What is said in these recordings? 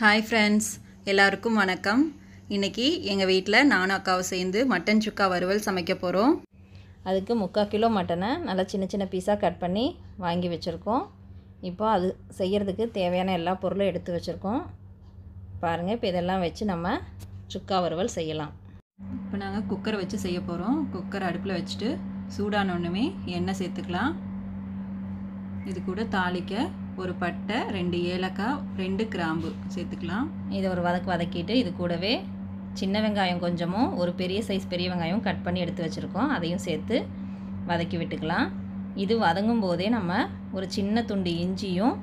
Hi friends எல்லாருக்கும் வணக்கம். இன்றைக்கி எங்கள் வீட்டில் நானும் அக்காவும் சேர்ந்து மட்டன் சுக்கா வறுவல் சமைக்க போகிறோம் அதுக்கு முக்கால் கிலோ மட்டனை நல்லா சின்ன சின்ன பீஸாக கட் பண்ணி வாங்கி வச்சுருக்கோம். இப்போ அது செய்கிறதுக்கு தேவையான எல்லா பொருளும் எடுத்து வச்சுருக்கோம். பாருங்கள் இப்போ இதெல்லாம் வச்சு நம்ம சுக்கா வறுவல் செய்யலாம். இப்போ நாங்கள் குக்கரை வச்சு செய்ய போகிறோம் குக்கர் அடுப்பில் வச்சுட்டு சூடான ஒன்றுமே எண்ணெய் சேர்த்துக்கலாம். இது கூட தாளிக்க ஒரு பட்டை ரெண்டு ஏலக்காய் ரெண்டு கிராம்பு சேர்த்துக்கலாம். இதை ஒரு வதக்கு வதக்கிட்டு இது கூடவே சின்ன வெங்காயம் கொஞ்சமும் ஒரு பெரிய சைஸ் பெரிய வெங்காயம் கட் பண்ணி எடுத்து வச்சுருக்கோம். அதையும் சேர்த்து வதக்கி விட்டுக்கலாம். இது வதங்கும் போதே நம்ம ஒரு சின்ன துண்டு இஞ்சியும்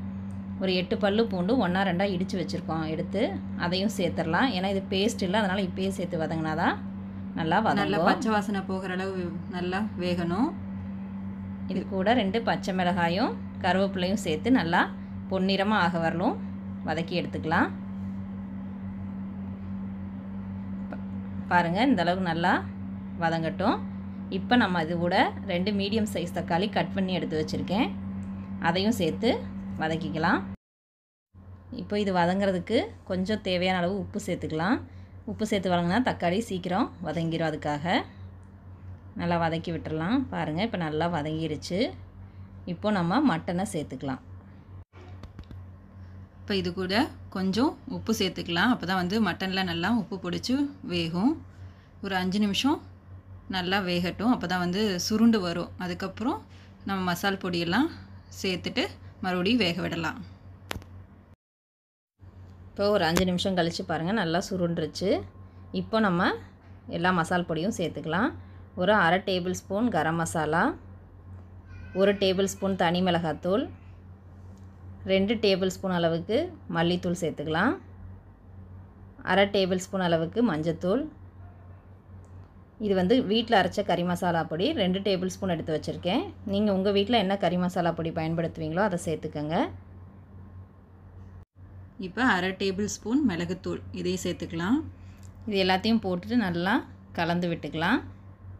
ஒரு எட்டு பல்லு பூண்டு ஒன்றா ரெண்டாக இடித்து வச்சுருக்கோம். எடுத்து அதையும் சேர்த்துடலாம். ஏன்னா இது பேஸ்ட் இல்லை அதனால் இப்பயே சேர்த்து வதங்கினா தான் நல்லா நல்லா பச்சை வாசனை போகிற அளவு நல்லா வேகணும். இது கூட ரெண்டு பச்சை மிளகாயும் கருவேப்பிலையும் சேர்த்து நல்லா பொன்னிறமாக ஆக வரலும். வதக்கி எடுத்துக்கலாம். பாருங்கள் இந்தளவுக்கு நல்லா வதங்கட்டும். இப்போ நம்ம இது கூட ரெண்டு மீடியம் சைஸ் தக்காளி கட் பண்ணி எடுத்து வச்சுருக்கேன். அதையும் சேர்த்து வதக்கிக்கலாம். இப்போ இது வதங்கிறதுக்கு கொஞ்சம் தேவையான அளவு உப்பு சேர்த்துக்கலாம். உப்பு சேர்த்து வதங்கினா தக்காளி சீக்கிரம் வதங்கிடும் அதுக்காக. நல்லா வதக்கி விட்டுடலாம் பாருங்கள் இப்போ நல்லா வதங்கிருச்சு. இப்போ நம்ம மட்டனை சேர்த்துக்கலாம். இப்போ இது கூட கொஞ்சம் உப்பு சேர்த்துக்கலாம். அப்போ தான் வந்து மட்டனில் நல்லா உப்பு பிடிச்சி வேகும். ஒரு அஞ்சு நிமிஷம் நல்லா வேகட்டும். அப்போ தான் வந்து சுருண்டு வரும். அதுக்கப்புறம் நம்ம மசால் பொடியெல்லாம் சேர்த்துட்டு மறுபடியும் வேக விடலாம். இப்போ ஒரு அஞ்சு நிமிஷம் கழித்து பாருங்கள் நல்லா சுருண்டுருச்சு. இப்போ நம்ம எல்லா மசால் பொடியும் சேர்த்துக்கலாம். ஒரு அரை டேபிள் ஸ்பூன் கரம் மசாலா. ஒரு டேபிள் ஸ்பூன் தனி மிளகாத்தூள் ரெண்டு டேபிள் ஸ்பூன் அளவுக்கு மல்லித்தூள் சேர்த்துக்கலாம். அரை டேபிள் ஸ்பூன் அளவுக்கு மஞ்சத்தூள். இது வந்து வீட்டில் அரைச்ச கறி மசாலா பொடி ரெண்டு டேபிள் ஸ்பூன் எடுத்து வச்சுருக்கேன். நீங்கள் உங்கள் வீட்டில் என்ன கறி மசாலா பொடி பயன்படுத்துவீங்களோ அதை சேர்த்துக்கங்க. இப்போ அரை டேபிள் ஸ்பூன் மிளகுத்தூள் இதையும் சேர்த்துக்கலாம். இது எல்லாத்தையும் போட்டுட்டு நல்லா கலந்து விட்டுக்கலாம்.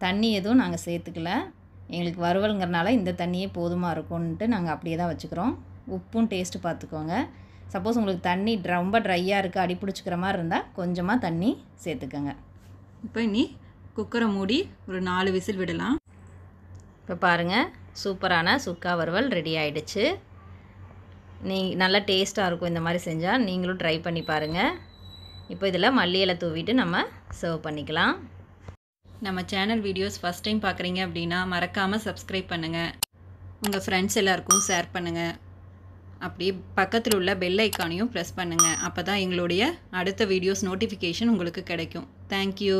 தண்ணி எதுவும் நாங்கள் சேர்த்துக்கல. எங்களுக்கு வறுவலுங்கிறனால இந்த தண்ணியே போதுமாக இருக்கும்ன்ட்டு நாங்கள் அப்படியே தான் வச்சுக்கிறோம். உப்பும் டேஸ்ட்டு பார்த்துக்கோங்க. சப்போஸ் உங்களுக்கு தண்ணி ரொம்ப ட்ரையாக இருக்குது அடி பிடிச்சிக்கிற மாதிரி இருந்தால் கொஞ்சமாக தண்ணி சேர்த்துக்கோங்க. இப்போ இனி குக்கரை மூடி ஒரு நாலு விசில் விடலாம். இப்போ பாருங்கள் சூப்பரான சுக்கா வறுவல் ரெடி ஆயிடுச்சு. நீ நல்லா டேஸ்ட்டாக இருக்கும் இந்த மாதிரி செஞ்சால் நீங்களும் ட்ரை பண்ணி பாருங்கள் இப்போ இதில் மல்லி இலை தூவிட்டு நம்ம சர்வ் பண்ணிக்கலாம். நம்ம சேனல் வீடியோஸ் ஃபஸ்ட் டைம் பார்க்குறீங்க அப்படின்னா மறக்காமல் சப்ஸ்கிரைப் பண்ணுங்கள் உங்கள் ஃப்ரெண்ட்ஸ் எல்லாருக்கும் ஷேர் பண்ணுங்கள் அப்படியே பக்கத்தில் உள்ள பெல் ஐக்கானையும் ப்ரெஸ் பண்ணுங்கள் அப்போ தான் எங்களுடைய அடுத்த வீடியோஸ் நோட்டிஃபிகேஷன் உங்களுக்கு கிடைக்கும். தேங்க்யூ